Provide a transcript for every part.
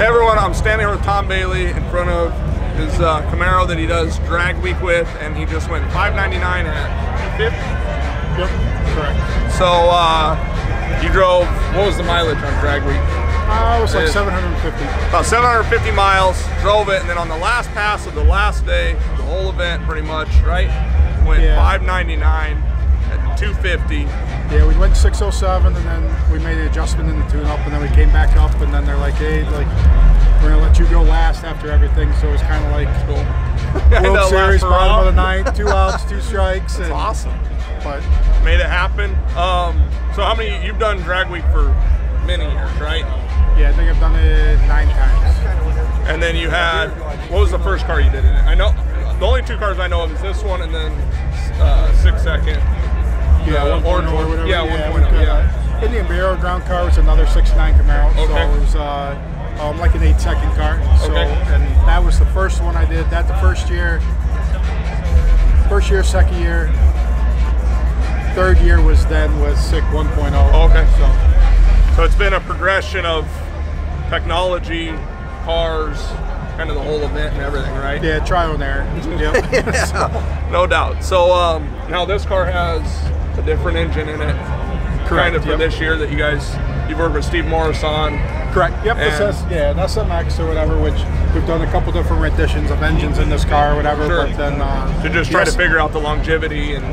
Hey everyone, I'm standing here with Tom Bailey in front of his uh, Camaro that he does drag week with, and he just went 5.99 at 50. Yep, correct. So uh, you drove. What was the mileage on drag week? Uh, it was like It is. 750. About 750 miles. Drove it, and then on the last pass of the last day, the whole event pretty much, right? Went Yeah. 5.99 at 250. Yeah, we went 607 and then we made an adjustment in the tune up and then we came back up and then they're like, hey, like, we're gonna let you go last after everything. So it was kind of like Cool. World That Series, bottom all. of the ninth, two outs, two strikes. That's and, awesome. But Made it happen. Um, so how many? You've done drag week for many years, right? yeah, I think I've done it nine times. And then you had what was the first car you did in it? I know the only two cars I know of is this one and then uh, six second. Yeah, uh, 1.0 orange or whatever. Yeah, 1.0. got, Yeah. uh, Indian Burial ground car was another 69 Camaro. Okay. So it was uh, um, like an eight second car. So, Okay. and that was the first one I did. That the first year, first year, second year, third year was then with SICK 1.0. Oh, okay. So So it's been a progression of technology, cars, kind of the whole event and everything, right? yeah, trial and error. Yep. No doubt. So um, now this car has a different engine in it, kind of for yep. this year that you guys you've worked with Steve Morris on. Correct. Yep. And- yeah, an SMX or whatever, which we've done a couple different renditions of engines in this car or whatever. Sure. But then uh, to just try yes. to figure out the longevity and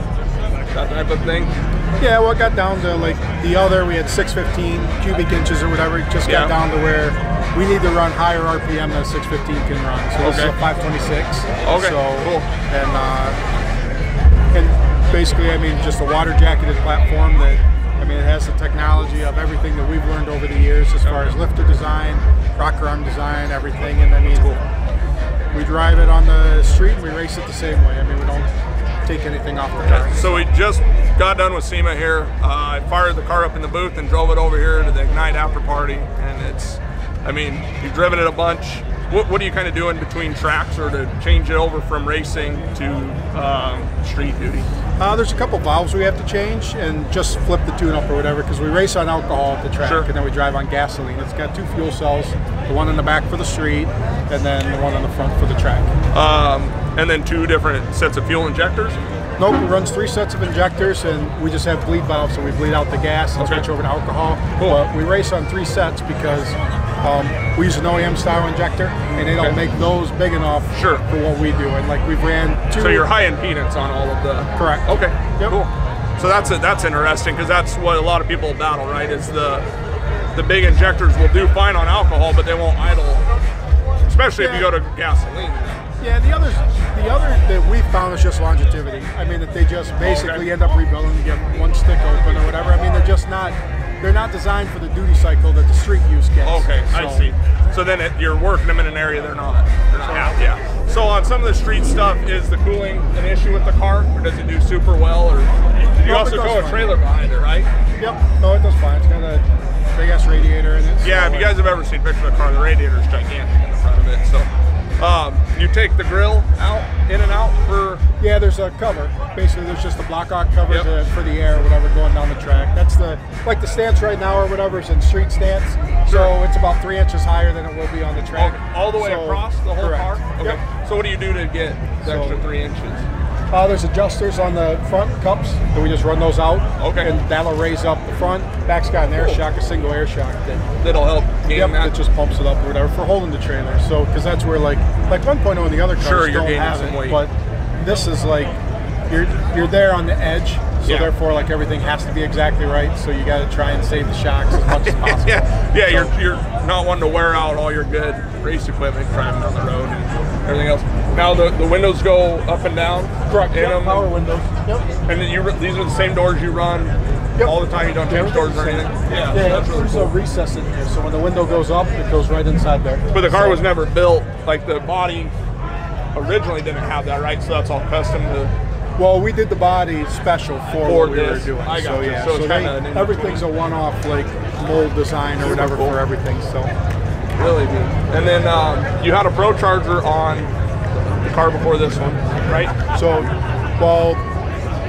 that type of thing. Yeah, well, it got down to like the other, we had 615 cubic inches or whatever. It just got down to where we need to run higher RPM than 615 can run. So this is a 526. Okay, So, cool. And, uh, and basically, I mean, just a water jacketed platform that, I mean, it has the technology of everything that we've learned over the years as far as lifter design, rocker arm design, everything. And I mean, we drive it on the street and we race it the same way. I mean, we don't take anything off the car. So we just got done with SEMA here. Uh, I fired the car up in the booth and drove it over here to the Ignite after party, and it's, I mean, you've driven it a bunch. What, what are you kind of doing between tracks or to change it over from racing to um, street duty? Uh, there's a couple valves we have to change and just flip the tune up or whatever because we race on alcohol at the track Sure. and then we drive on gasoline. It's got two fuel cells, the one in the back for the street and then the one in the front for the track. Um, and then two different sets of fuel injectors. Nope, it runs three sets of injectors and we just have bleed valves so we bleed out the gas and Okay. switch over to alcohol. Cool. But we race on three sets because um, we use an OEM style injector and they don't Okay. make those big enough Sure. for what we do. And like we've ran two. So you're high impedance on all of the. Correct. Okay. Yep. Cool. So that's it. That's interesting because that's what a lot of people battle, right? Is the the big injectors will do fine on alcohol, but they won't idle, especially if you go to gasoline. Yeah, the others, the other that we found is just longevity. I mean, that they just basically Okay. end up rebuilding get one stick open or whatever. I mean, they're just not, they're not designed for the duty cycle that the street use gets. Okay, I So- see. So then it, you're working them in an area they're not. They're not happy. Yeah. So on some of the street stuff, is the cooling an issue with the car, or does it do super well? Or you No, also tow a fine. trailer behind it, right? Yep. No, it does fine. It's got a big ass radiator in it. Yeah. so, If you guys have ever seen pictures of the car, the radiator is gigantic in the front of it. So um, you take the grill out, in and out for. Yeah, there's a cover. Basically, there's just a block arc cover Yep. to, for the air or whatever going down the track. That's the like the stance right now or whatever is in street stance. Sure. So it's about three inches higher than it will be on the track. All, all the way So- across the whole correct. car? Okay. Yep. So what do you do to get the So- extra three inches? Uh, there's adjusters on the front cups, and we just run those out. Okay. And that'll raise up the front. Back's got an air Cool. shock, a single air shock that That'll help yep, that. that just pumps it up or whatever for holding the trailer. So, because that's where like like 1.0 and the other cars Sure, don't have it, weight. but this is like you're you're there on the edge. So Yeah. therefore, like everything has to be exactly right. So you got to try and save the shocks as much as possible. yeah, yeah. So- You're you're not wanting to wear out all your good race equipment driving down the road and everything else. Now the, the windows go up and down. Correct. In Yep, them, power windows. Yep. and then you these are the same doors you run Yep. all the time. You don't change doors or anything. Yeah, Yeah, that's really there's cool. a recess in here, so when the window goes up, it goes right inside there. But the car So- was never built like the body originally didn't have that, right? So that's all custom to. Well, we did the body special for, For what we were doing. I so yeah, So it's they- everything's a one-off like mold design or whatever cool. for everything. So Really good. And then um, you had a Pro Charger on the car before this one, right? so well,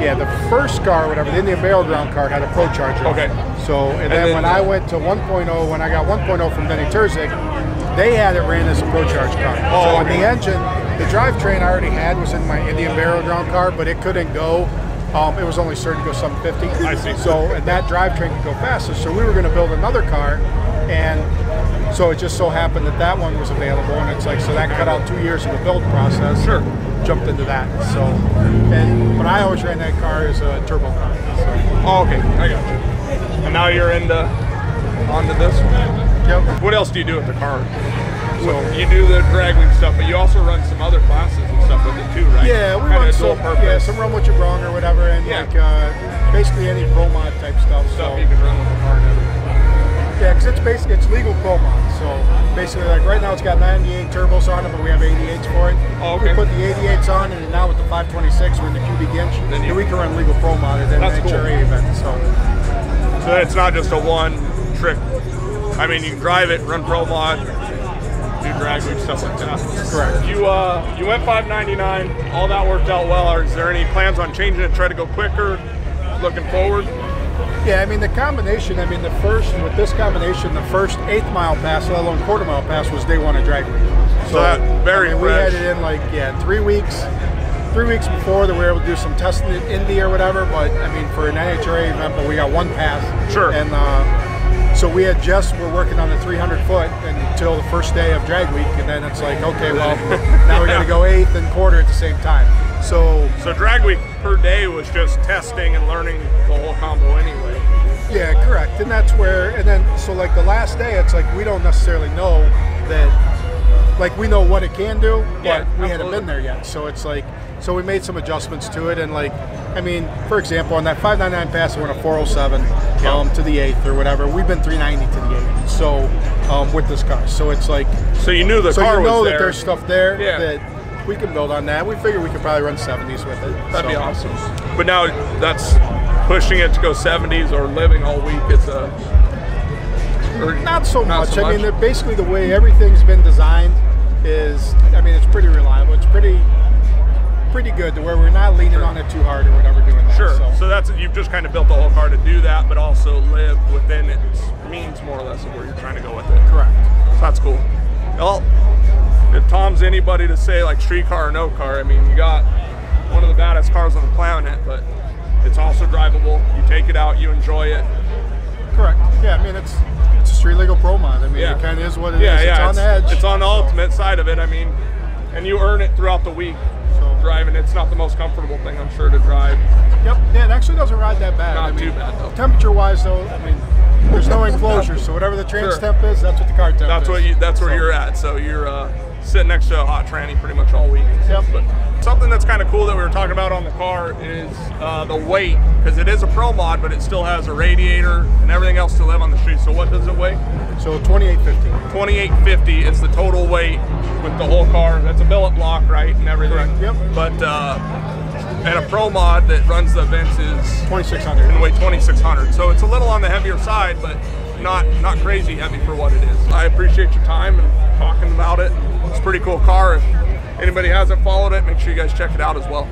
yeah, the first car, whatever, the Indian Burial Ground car had a Pro Charger. Okay. So and, then, then- when I went to 1.0, when I got 1.0 from Denny Terzic, they had it ran as a Pro Charge car. Oh, so okay. the engine, the drivetrain I already had was in my Indian Burial Ground car, but it couldn't go. Um, it was only certain to go 750. I see. So and that drivetrain could go faster. So we were going to build another car, and so it just so happened that that one was available, and it's like so that cut out two years of the build process. Sure. Jumped into that. So, and but I always ran that car as a turbo car. So, Oh, okay, I got you. And now you're into onto this one. yep. What else do you do with the car? So you do the drag week stuff, but you also run some other classes and stuff with it too, right? Yeah, we Kinda run some, purpose yeah, some run what you brung or whatever, and Yeah. like uh, basically any pro mod type stuff. stuff so, you can run with the car yeah, because it's basically it's legal pro mod. So basically, like right now, it's got 98 turbos on it, but we have 88s for it. Oh, okay. We put the 88s on, and now with the 526, we're in the cubic inch, Then you- and we can run legal pro mod at an That's cool. Event. So So it's not just a one trick. I mean, you can drive it, run pro mod, do drag week stuff like that. Correct. You uh, you went 599. All that worked out well. Or is there any plans on changing it? Try to go quicker. Looking forward. Yeah, I mean the combination. I mean the first with this combination, the first eighth mile pass, let alone quarter mile pass, was day one of drag week. So that very I mean, we had it in like yeah three weeks, three weeks before that we were able to do some testing in Indy or whatever. But I mean for an NHRA event, but we got one pass. Sure. And uh, so we had just we're working on the 300 foot until the first day of drag week, and then it's like okay, well now we got to go eighth and quarter at the same time. So So drag week per day was just testing and learning the whole combo anyway. Yeah, correct. And that's where, and then, so like the last day, it's like we don't necessarily know that, like we know what it can do, but Yeah, we hadn't been there yet. So it's like, so we made some adjustments to it. And like, I mean, for example, on that 599 pass, I went a 407 um, to the eighth or whatever. We've been 390 to the eighth. So um, with this car. So it's like, So you knew the so car you know was that there. there's stuff there Yeah. that we can build on that. We figured we could probably run 70s with it. That'd be awesome. But now that's pushing it to go 70s or living all week. It's a Not so Not much. so I mean, much? basically the way everything's been designed is, I mean, it's pretty reliable. It's pretty, pretty good to where we're not leaning on it too hard or whatever doing that. Sure. So, So that's you've just kind of built the whole car to do that, but also live within its means more or less of where you're trying to go with it. correct. So that's cool. Well, if Tom's anybody to say like street car or no car, I mean you got one of the baddest cars on the planet, but it's also drivable. You take it out, you enjoy it. Correct. Yeah, I mean, it's it's a street legal pro mod. I mean, Yeah. it kind of is what it is. yeah, It's yeah. on the edge. It's on the ultimate side of it. I mean, and you earn it throughout the week. Driving, it's not the most comfortable thing, I'm sure, to drive. Yep. Yeah, it actually doesn't ride that bad. Not I mean, too bad, though. Temperature wise, though, I mean, there's no enclosure, so whatever the trans Sure. temp is, that's what the car temp That's is. what you. That's where So- you're at. So you're uh, sitting next to a hot tranny pretty much all week. Yep. But something that's kind of cool that we were talking about on the car is uh, the weight, because it is a pro mod, but it still has a radiator and everything else to live on the street. So what does it weigh? So 2850. 2850 is the total weight with the whole car. That's a billet block, right, and everything. Correct, yep. But uh, and a pro mod that runs the events is 2600. and weigh 2600 so it's a little on the heavier side but not not crazy heavy for what it is i appreciate your time and talking about it it's a pretty cool car if anybody hasn't followed it make sure you guys check it out as well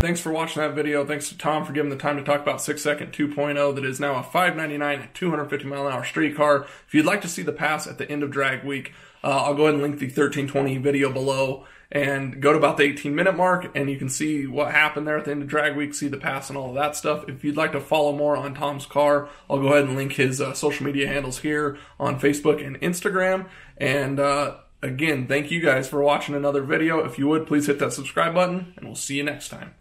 thanks for watching that video thanks to tom for giving the time to talk about six second 2.0 that is now a 599 250 mile an hour street car if you'd like to see the pass at the end of drag week uh, i'll go ahead and link the 1320 video below and go to about the 18 minute mark and you can see what happened there at the end of drag week see the pass and all of that stuff. If you'd like to follow more on tom's car i'll go ahead and link his uh, social media handles here on facebook and instagram. And uh, again thank you guys for watching another video. If you would please hit that subscribe button and we'll see you next time